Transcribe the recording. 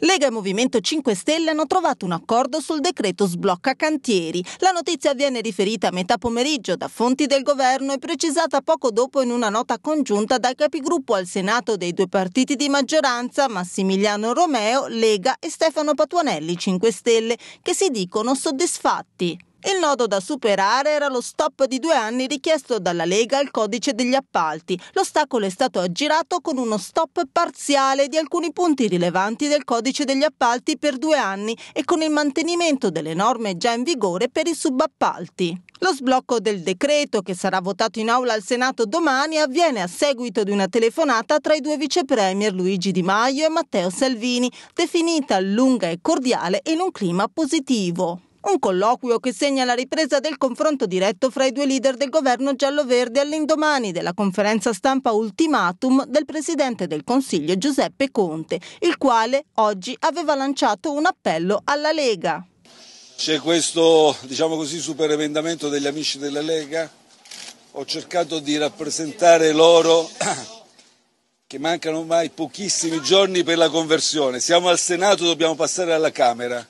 Lega e Movimento 5 Stelle hanno trovato un accordo sul decreto sblocca cantieri. La notizia viene riferita a metà pomeriggio da fonti del governo e precisata poco dopo in una nota congiunta dai capigruppo al Senato dei due partiti di maggioranza, Massimiliano Romeo, Lega e Stefano Patuanelli 5 Stelle, che si dicono soddisfatti. Il nodo da superare era lo stop di due anni richiesto dalla Lega al codice degli appalti. L'ostacolo è stato aggirato con uno stop parziale di alcuni punti rilevanti del codice degli appalti per due anni e con il mantenimento delle norme già in vigore per i subappalti. Lo sblocco del decreto, che sarà votato in aula al Senato domani, avviene a seguito di una telefonata tra i due vicepremier Luigi Di Maio e Matteo Salvini, definita lunga e cordiale in un clima positivo. Un colloquio che segna la ripresa del confronto diretto fra i due leader del governo giallo-verde all'indomani della conferenza stampa ultimatum del presidente del Consiglio Giuseppe Conte, il quale oggi aveva lanciato un appello alla Lega. C'è questo, diciamo così, super emendamento degli amici della Lega. Ho cercato di rappresentare loro che mancano ormai pochissimi giorni per la conversione. Siamo al Senato, dobbiamo passare alla Camera